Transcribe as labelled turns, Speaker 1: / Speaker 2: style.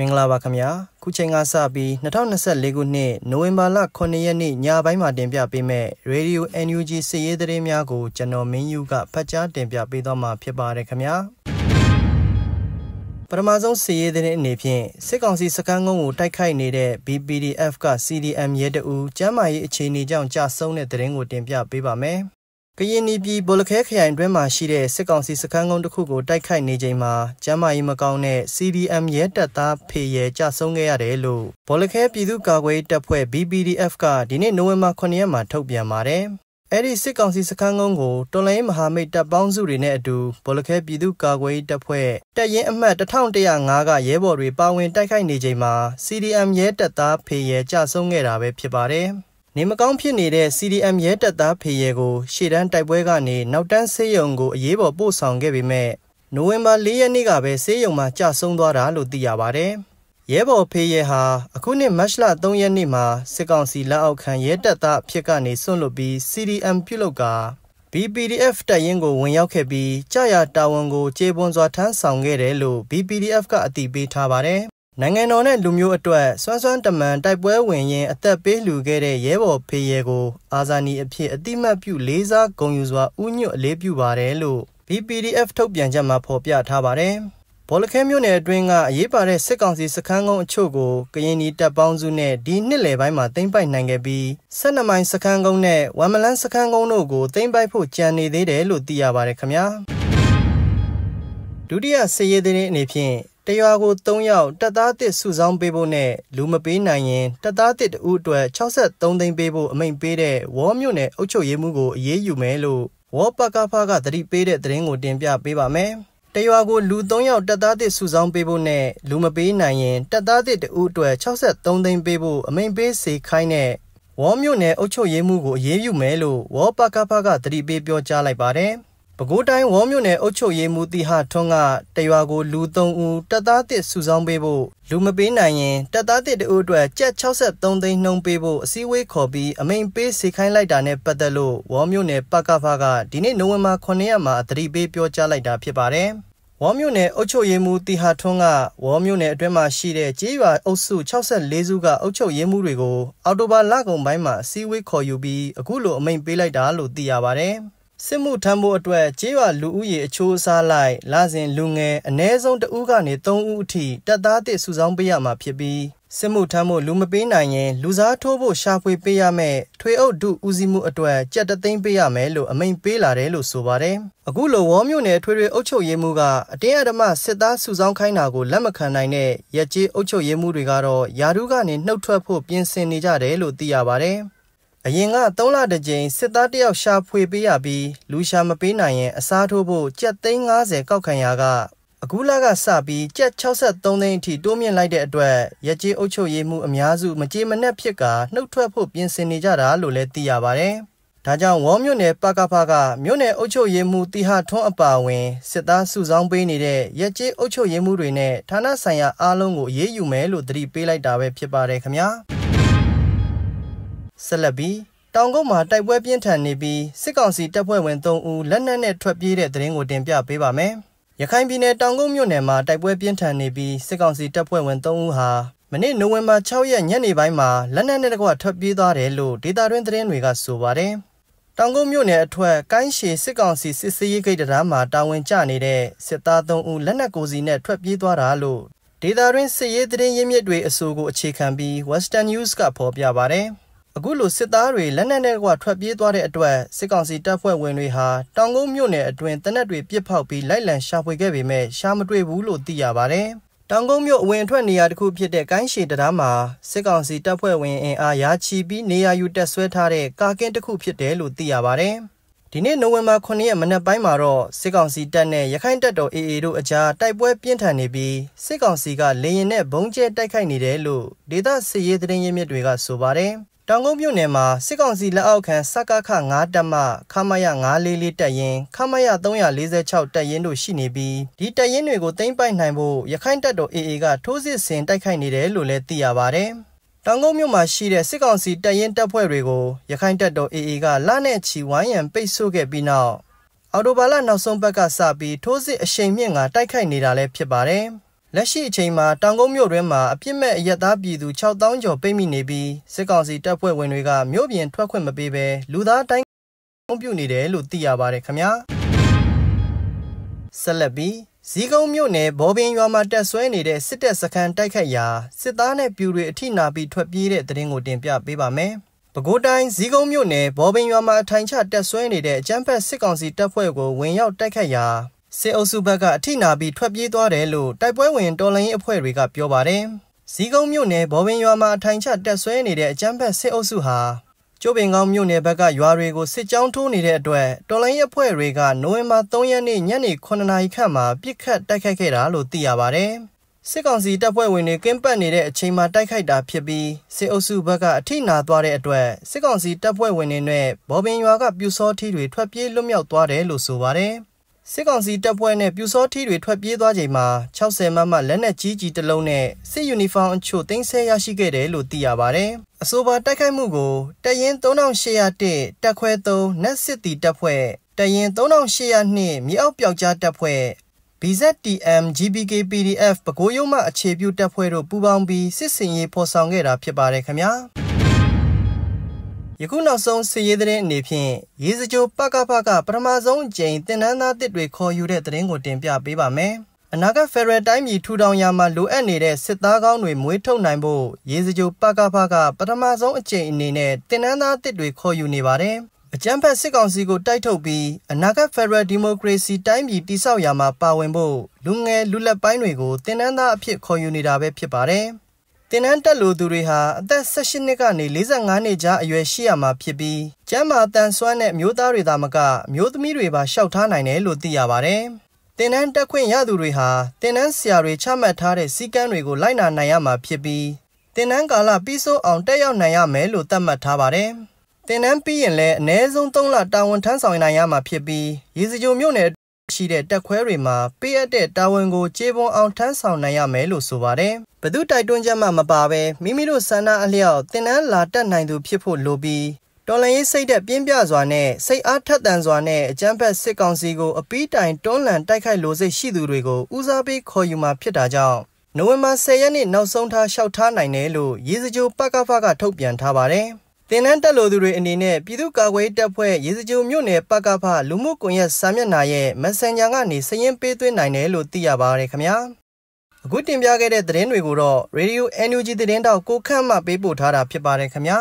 Speaker 1: မင်္ဂလာပါခင်ဗျာခုချိန်ကစပြီး2024ခုနှစ်နိုဝင်ဘာလ9ရက်နေ့ညပိုင်းမှာတင်ပြပေးမယ့် Radio NUG စီရေးသတင်းများကိုကျွန်တော်မင်းယူကဖတ်ကြားတင်ပြပေးသွားမှာဖြစ်ပါတယ်ခင်ဗျာပထမဆုံးစီရေးသတင်းအနေဖြင့်စစ်ကောင်စီစခန်းကုန်းကိုတိုက်ခိုက်နေတဲ့ BPDF က CDM ရဲတအူကျမ်းမာရေးအခြေအနေကြောင့်ကြာဆုံးတဲ့သတင်းကိုတင်ပြပေးပါမယ် ကရင်ပြည်ဗိုလခဲခရိုင်တွင်းမှာရှိတဲ့စစ်ကောင်စီစခန်းကုန်းတစ်ခုကိုတိုက်ခိုက်နေချိန်မှာကျမ်းမာရေးမကောင်းတဲ့ CDM ရဲတပ်သားဖေရဲကြဆုံးခဲ့ရတယ်လို့ဗိုလခဲပြည်သူ့ကာကွယ်တပ်ဖွဲ့ BPDF ကဒီနေ့နိုဝင်ဘာ9ရက်မှာထုတ်ပြန်ပါတယ်။အဲ့ဒီစစ်ကောင်စီစခန်းကုန်းကိုတော်လိုင်းမဟာမိတ်တပ်ပေါင်းစုတွေနဲ့အတူဗိုလခဲပြည်သူ့ကာကွယ်တပ်ဖွဲ့တပ်ရင်းအမှတ်1105ကရဲဘော်တွေပါဝင်တိုက်ခိုက်နေချိန်မှာ CDM ရဲတပ်သားဖေရဲကြဆုံးခဲ့တာပဲဖြစ်ပါတယ်။ နေမကောင်းဖြစ်နေတဲ့ CDM ရဲတပ်သားဖေရဲကိုရှေ့တန်းတိုက်ပွဲကနေနောက်တန်းဆေးရုံကိုအရေးပေါ်ပို့ဆောင်ခဲ့ပေမဲ့နိုဝင်ဘာ၄ရက်နေ့ကပဲဆေးရုံမှာကြာဆုံးသွားတာလို့သိရပါဗျ။ရဲဘော်ဖေးရဲဟာအခုနှစ်မတ်လ3ရက်နေ့မှာစစ်ကောင်စီလက်အောက်ခံရဲတပ်သားအဖြစ်ကနေဆွန့်လွတ်ပြီး CDM ပြုတ်လုက BPDF တပ်ရင်းကိုဝင်ရောက်ခဲ့ပြီးကြာရတာဝန်ကိုကျေပွန်စွာထမ်းဆောင်ခဲ့တယ်လို့ BPDF ကအတည်ပြုထားပါတယ် နိုင်ငံတော်နဲ့လူမျိုးအတွက်စွမ်းစွမ်းတမန်တိုက်ပွဲဝင်ရင်အသက်ပေးလှူခဲ့တဲ့ရဲဘော်ဖေးရဲကိုအာဇာနည်အဖြစ်အတိမတ်ပြုလေးစားဂုဏ်ယူစွာဥညွတ်အလေးပြုပါတယ်လို့ BPDF ထုတ်ပြန်ချက်မှာဖော်ပြထားပါတယ်။ဘောလခဲမြို့နယ်အတွင်းကအရေးပါတဲ့စစ်ကောင်စီစခန်းကုန်းအချို့ကိုကရင်နီတပ်ပေါင်းစုနဲ့ဒီနှစ်လယ်ပိုင်းမှာသိမ်းပိုက်နိုင်ခဲ့ပြီး12မိုင်စခန်းကုန်းနဲ့ဝမ်မလန်းစခန်းကုန်းတို့ကိုသိမ်းပိုက်ဖို့ကြံနေသေးတယ်လို့သိရပါတယ်ခင်ဗျာ။ ဒုတိယစစ်ရေးသတင်းအနေဖြင့်တရွာကို3ယောက်တပ်သားတစ်စုဆောင်းပေးဖို့နဲ့လူမပေးနိုင်ရင်တပ်သားတစ်တူအတွက်63သိန်းပေးဖို့အမိန့်ပေးတဲ့ဝေါ်မြို့နယ်အုပ်ချုပ်ရေးမှုကိုအရေးယူမယ်လို့ဝေါ်ပကဖကသတိပေးတဲ့သတင်းကိုတင်ပြပေးပါမယ်။တရွာကိုလူ3ယောက်တပ်သားတစ်စုဆောင်းပေးဖို့နဲ့လူမပေးနိုင်ရင်တပ်သားတစ်တူအတွက်63သိန်းပေးဖို့အမိန့်ပေးစေခိုင်းတဲ့ဝေါ်မြို့နယ်အုပ်ချုပ်ရေးမှုကိုအရေးယူမယ်လို့ဝေါ်ပကဖကသတိပေးပြောကြားလိုက်ပါတယ်။ ပဲခူးတိုင်းဝေါမြို့နယ်အုပ်ချုပ်ရေးမှူးတီဟာထွန်းကတရွာကိုလူ3ဦးတပ်သားတစ်စုဆောင်းပေးဖို့လူမပေးနိုင်ရင်တပ်သားတစ်တို့အတွက်ကြက်63သိန်းနှုံးပေးဖို့အစည်းအဝေးခေါ်ပြီးအမိန်ပေးစေခိုင်းလိုက်တာနဲ့ပတ်သက်လို့ဝေါမြို့နယ်ပကဖကဒီနေ့နိုဝင်ဘာ9ရက်မှာအတရီပေးပြောကြားလိုက်တာဖြစ်ပါတယ်ဝေါမြို့နယ်အုပ်ချုပ်ရေးမှူးတီဟာထွန်းကဝေါမြို့နယ်အတွင်းမှာရှိတဲ့ကြေးရွာအုပ်စု64စုကအုပ်ချုပ်ရေးမှူးတွေကိုအော်တိုဘာလကုန်ပိုင်းမှာအစည်းအဝေးခေါ်ယူပြီးအခုလိုအမိန့်ပေးလိုက်တာလို့သိရပါတယ်။ စစ်မှုထမ်းဖို့အတွက်ကြေးရွာလူဦးရေအချိုးအစားလိုက်လာစဉ်လူငယ်အ ਨੇ ဆုံးတဦးကနေ3ဦးအထိတပ်သားတစ်စုဆောင်းပေးရမှာဖြစ်ပြီးစစ်မှုထမ်းဖို့လူမပေးနိုင်ရင်လူစားထိုးဖို့ရှာဖွေပေးရမယ်ထွေအုပ်ဒုဦးစီးမှုအတွက်ကြက်တသိန်းပေးရမယ်လို့အမိန့်ပေးလာတယ်လို့ဆိုပါတယ်အခုလိုဝေါ်မြို့နယ်ထွေထွေအုပ်ချုပ်ရေးမှုကအတင်းအဓမ္မစစ်သားစုဆောင်းခိုင်းတာကိုလက်မခံနိုင်တဲ့ရက်ကြီးအုပ်ချုပ်ရေးမှုတွေကတော့ယာရုကနေနှုတ်ထွက်ဖို့ပြင်ဆင်နေကြတယ်လို့သိရပါတယ် အရင်က3လတကြိမ်စစ်သားတယောက်ရှာဖွေပေးရပြီးလူရှာမပေးနိုင်ရင်အစားထိုးဖို့ကြက်သိန်း90ကောက်ခံရကအခုလကစပြီးကြက်63သိန်းအထိတိုးမြင့်လိုက်တဲ့အတွက်ရကြေးအုပ်ချုပ်ရေးမှုအများစုမကြေမနက်ဖြစ်ကနှုတ်ထွက်ဖို့ပြင်ဆင်နေကြတာလို့လည်းသိရပါဗျ။ဒါကြောင့်ဝေါ်မြို့နယ်ပကဖကမြို့နယ်အုပ်ချုပ်ရေးမှုတီဟာထွန်းအပါဝင်စစ်သားစုဆောင်းပေးနေတဲ့ရကြေးအုပ်ချုပ်ရေးမှုတွေနဲ့ဌာနဆိုင်ရာအားလုံးကိုအေးအေးယူမယ်လို့တတိပေးလိုက်တာပဲဖြစ်ပါတယ်ခင်ဗျာ။ ဆက်လက်ပြီးတောင်ကုန်းမှာတိုက်ပွဲပြင်းထန်နေပြီးစစ်ကောင်စီတပ်ဖွဲ့ဝင်3ဦးလက်နက်နဲ့ထွက်ပြေးတဲ့တဲ့ရင်ကိုတင်ပြပေးပါမယ်။ရခိုင်ပြည်နယ်တောင်ကုန်းမြို့နယ်မှာတိုက်ပွဲပြင်းထန်နေပြီးစစ်ကောင်စီတပ်ဖွဲ့ဝင်3ဦးဟာမနေ့နိုဝင်ဘာ6ရက်ညနေပိုင်းမှာလက်နက်နဲ့တကွထွက်ပြေးသွားတယ်လို့ဒေတာတွင်းသတင်းတွေကဆိုပါတယ်။တောင်ကုန်းမြို့နယ်အထွတ်ကိုင်းရှည်စစ်ကောင်စီစစ်စေးရေးဂိတ်တရားမှာတာဝန်ကျနေတဲ့စစ်သား3ဦးလက်နက်ကိုစီနဲ့ထွက်ပြေးသွားတာလို့ဒေတာတွင်းစစ်ရေးသတင်းရင်းမြစ်တွေအဆိုကိုအခြေခံပြီး Western News ကဖော်ပြပါတယ်။ အခုလိုစစ်သားတွေလက်နက်နဲ့ကွာထွက်ပြေးသွားတဲ့အတွက်စစ်ကောင်စီတပ်ဖွဲ့ဝင်တွေဟာတောင်ကုန်းမြို့နယ်အတွင်းတနက်တွေပစ်ဖောက်ပြီးလိုက်လံရှာဖွေခဲ့ပေမဲ့ရှာမတွေ့ဘူးလို့သိရပါတယ်။တောင်ကုန်းမြို့အဝင်အထွက်နေရာတစ်ခုဖြစ်တဲ့ကိုင်းရှည်တရားမှာစစ်ကောင်စီတပ်ဖွဲ့ဝင်အင်အားရာချီပြီးနေရာယူတက်ဆွဲထားတဲ့ကာကင်းတစ်ခုဖြစ်တယ်လို့သိရပါတယ်။ဒီနေ့နိုဝင်ဘာ9ရက်မနက်ပိုင်းမှာတော့စစ်ကောင်စီတပ်နဲ့ရခိုင်တပ်တော် AA တို့အကြားတိုက်ပွဲပြင်းထန်နေပြီးစစ်ကောင်စီကလေရင်နဲ့ဘုံကျဲတိုက်ခိုက်နေတယ်လို့ဒေသစစ်ရေးသတင်းရင်းမြစ်တွေကဆိုပါတယ်။ တောင်ကုန်းမြို့နယ်မှာစစ်ကောင်စီလက်အောက်ခံစကခ9တပ်မှခမရ944တပ်ရင်းခမရ346တပ်ရင်းတို့ရှိနေပြီးဒီတပ်ရင်းတွေကိုသိမ်းပိုက်နိုင်ဖို့ရခိုင်တပ်တော် AA ကထိုးစစ်ဆင်တိုက်ခိုက်နေတယ်လို့လည်းသိရပါဗျ။တောင်ကုန်းမြို့မှာရှိတဲ့စစ်ကောင်စီတပ်ရင်းတပ်ဖွဲ့တွေကိုရခိုင်တပ်တော် AA ကလနဲ့ချီဝိုင်းရန်ပိတ်ဆို့ခဲ့ပြီးနောက်အော်တိုဘာလနောက်ဆုံးပတ်ကစပြီးထိုးစစ်အရှိန်မြင့်ကတိုက်ခိုက်နေတာလည်းဖြစ်ပါတယ်။ လက်ရှိအချိန်မှာတောင်ကုန်းမြို့တွင်မှာအပြစ်မဲ့အရက်သားပြည်သူ6000ကျော်ပိတ်မိနေပြီးစစ်ကောင်စီတပ်ဖွဲ့ဝင်တွေကမြို့ပြင်ထွက်ခွင့်မပေးဘဲလူသားတိုင်းပြုနေတယ်လို့သိရပါတယ်ခင်ဗျာဆက်လက်ပြီးဇီးကုန်းမြို့နယ်ဘောပင်ရွာမှာတက်ဆွဲနေတဲ့စစ်တပ်စခန်းတိုက်ခိုက်ရာစစ်သားနဲ့ပြူတွေအထိနာပြီးထွက်ပြေးတဲ့တရင်ကိုတင်ပြပေးပါမယ်။ပဲခူးတိုင်းဇီးကုန်းမြို့နယ်ဘောပင်ရွာမှာအထိုင်ချတက်ဆွဲနေတဲ့အကြမ်းဖက်စစ်ကောင်စီတပ်ဖွဲ့ကိုဝင်ရောက်တိုက်ခိုက်ရာ စစ်အုပ်စုဘက်ကအထိနာပြီးထွက်ပြေးသွားတယ်လို့တိုက်ပွဲဝင်တော်လှန်ရေးအဖွဲ့တွေကပြောပါတယ်။ဇီးကုန်းမြို့နယ်ဘောပင်ရွာမှာအထိုင်ချတက်ဆွဲနေတဲ့အကြမ်းဖက်စစ်အုပ်စုဟာကျိုးပင်ကောင်းမြို့နယ်ဘက်ကရွာတွေကိုစစ်ကြောင်းထိုးနေတဲ့အတွက်တော်လိုင်းအဖွဲ့တွေကနိုဝင်ဘာ3ရက်နေ့ညနေ9နာရီခန့်မှာပြစ်ခတ်တိုက်ခိုက်ခဲ့တာလို့သိရပါဗျ။စစ်ကောင်စီတပ်ဖွဲ့ဝင်တွေကင်းပတ်နေတဲ့အချိန်မှာတိုက်ခိုက်တာဖြစ်ပြီးစစ်အုပ်စုဘက်ကအထိနာသွားတဲ့အတွက်စစ်ကောင်စီတပ်ဖွဲ့ဝင်တွေနဲ့ဘော်ပင်ရွာကပြူစောထီတွေထွက်ပြေးလွတ်မြောက်သွားတယ်လို့ဆိုပါတယ်။ စစ်ကောင်စီတပ်ဖွဲ့နဲ့ပြူစောထီတွေထွက်ပြေးသွားချိန်မှာ60မမလက်နက်ကြီးကြီးတစ်လုံးနဲ့စစ်ယူနီဖောင်းအချို့တင်ဆက်ရရှိခဲ့တယ်လို့သိရပါဗျ။အဆိုပါတိုက်ခိုက်မှုကိုတရင်3801တက်ခွဲ3နက်စစ်တီတပ်ဖွဲ့တရင်3802မြေအောက်ပြောက်ကြားတပ်ဖွဲ့ BZTM GBK PDF ပကိုးရုံးမှအခြေပြုတပ်ဖွဲ့တို့ပူးပေါင်းပြီးစစ်စင်ရေးဖော်ဆောင်ခဲ့တာဖြစ်ပါတယ်ခင်ဗျာ။ ယခုနောက်ဆုံးစီရေးတဲ့အနေဖြင့်ရေစကြိုပကပကပထမဆုံးအကြိမ်တင်နန်းသားတစ်တွေခေါ်ယူတဲ့သတင်းကိုတင်ပြပေးပါမယ်။အနာဂတ်ဖက်ဒရယ်တိုင်းပြည်ထူထောင်ရာမှာလိုအပ်နေတဲ့စစ်သားကောင်းတွေမွေးထုတ်နိုင်ဖို့ရေစကြိုပကပကပထမဆုံးအကြိမ်အနေနဲ့တင်နန်းသားတစ်တွေခေါ်ယူနေပါတယ်။အကြမ်းဖက်စစ်ကောင်စီကိုတိုက်ထုတ်ပြီးအနာဂတ်ဖက်ဒရယ်ဒီမိုကရေစီတိုင်းပြည်တည်ဆောက်ရာမှာပါဝင်ဖို့လူငယ်လူလက်ပိုင်းတွေကိုတင်နန်းသားအဖြစ်ခေါ်ယူနေတာပဲဖြစ်ပါတယ်။ တင်နန်းတက်လူသူတွေဟာအသက်18နှစ်ကနေ45နှစ်ကြားအရွယ်ရှိရမှာဖြစ်ပြီးကျမ်းမာတန်ဆွမ်းတဲ့မျိုးသားတွေသာမကမျိုးသမီးတွေပါရှောက်ထားနိုင်တယ်လို့သိရပါတယ်။တင်နန်းတက်ခွင့်ရသူတွေဟာတင်နန်းဆရာတွေချမှတ်ထားတဲ့စည်းကမ်းတွေကိုလိုက်နာနိုင်ရမှာဖြစ်ပြီးတင်နန်းကာလပြီးဆုံးအောင်တက်ရောက်နိုင်ရမယ်လို့သတ်မှတ်ထားပါတယ်။တင်နန်းပြီးရင်လည်းအနည်းဆုံး3လတာဝန်ထမ်းဆောင်နိုင်ရမှာဖြစ်ပြီးရေစကြိုမြို့နယ် ရှိတဲ့တက်ခွဲတွေမှာပေးအပ်တဲ့တာဝန်ကိုကျေပွန်အောင်ထမ်းဆောင်နိုင်ရမယ်လို့ဆိုပါတယ်။ဘသူတိုက်တွန်းချက်မှမပါဘဲမိမိတို့ဆန္ဒအလျောက်တင်နန်းလာတက်နိုင်သူဖြစ်ဖို့လိုပြီးတော်လန်ရေးစိတ်တဲ့ပြင်းပြစွာနဲ့စိတ်အားထက်သန်စွာနဲ့အကြမ်းဖက်စစ်ကောင်စီကိုအပီးတိုင်တွန်းလှန်တိုက်ခိုက်လိုစိတ်ရှိသူတွေကိုဦးစားပေးခေါ်ယူมาဖြစ်တာကြောင့်နိုဝင်ဘာ10ရက်နေ့နောက်ဆုံးထားလျှောက်ထားနိုင်တယ်လို့ရေစကြိုပကဖကထုတ်ပြန်ထားပါတယ်။ တင်နန်းတက်လို့သူတွေအနေနဲ့ပြည်သူ့ကာကွယ်တပ်ဖွဲ့ရေစကြိုမြို့နယ်ပကဖလူမှုကွန်ရက်စာမျက်နှာရဲ့ Messenger ကနေစရင်ပေးသွင်းနိုင်တယ်လို့သိရပါတယ်ခင်ဗျာအခုတင်ပြခဲ့တဲ့သတင်းတွေကိုတော့ Radio NUG သတင်းတောက်ကိုခန့်မှပေးပို့ထားတာဖြစ်ပါတယ်ခင်ဗျာ